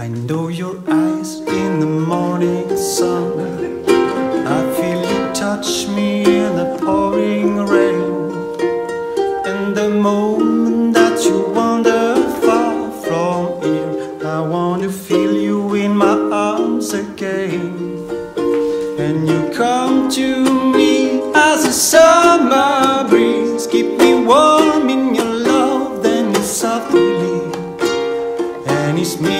I know your eyes in the morning sun. I feel you touch me in the pouring rain. And the moment that you wander far from here I want to feel you in my arms again. And you come to me as a summer breeze. Keep me warm in your love, then you softly. Leave And it's me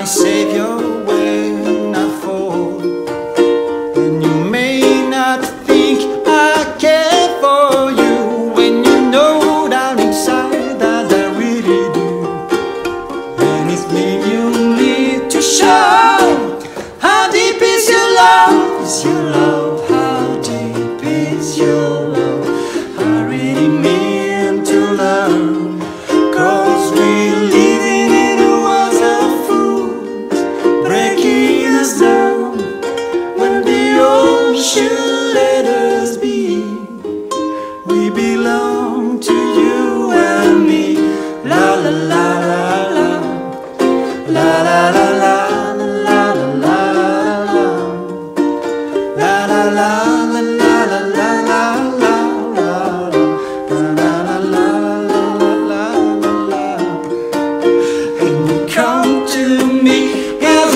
my Savior.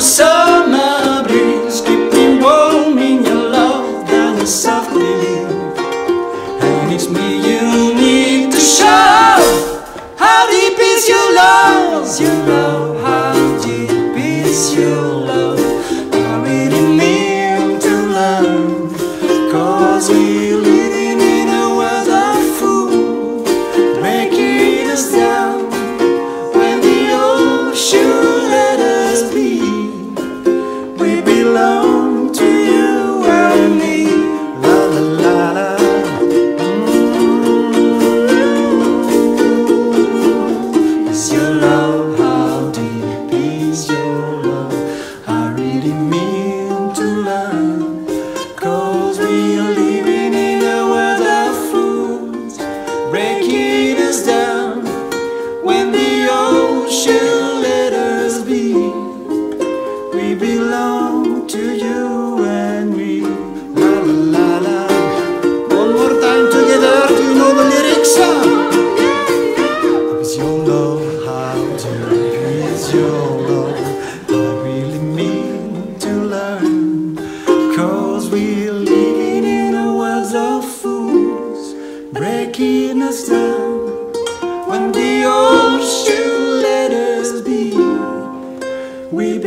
summer breeze Keep warm in your love Then softly And it's me you need to show. How deep is your love. we're living in a world of fools, breaking us down. When the old should let us be, we